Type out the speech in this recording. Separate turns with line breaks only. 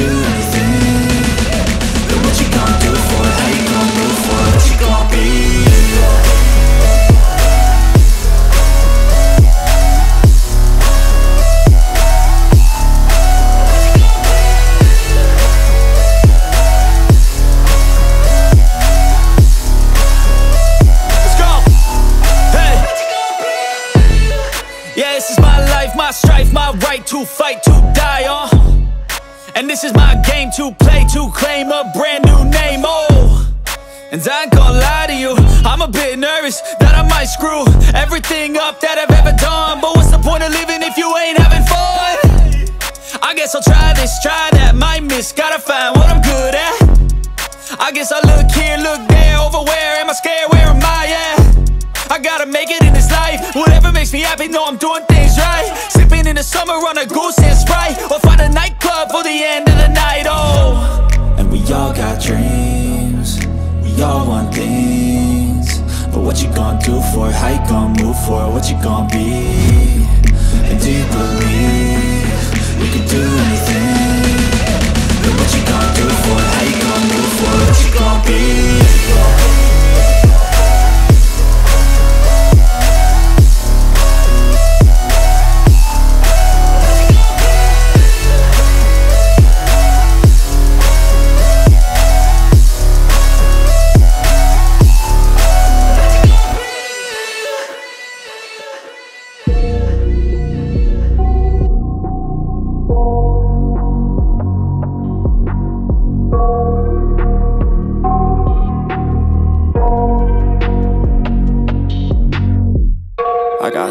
do
to play, to claim a brand new name. Oh. And I ain't gonna lie to you, I'm a bit nervous that I might screw everything up that I've ever done. But what's the point of living if you ain't having fun? I guess I'll try this, try that, might miss, gotta find what I'm good at. I guess I look here, look there, over where am I scared, where am I at? I gotta make it in this life, whatever makes me happy, know I'm doing things right. Sipping in the summer on a goose and Sprite, for the end of the night, oh.
And we all got dreams We all want things But what what you gonna do for it? How you gonna move for it? What you gonna be? And do you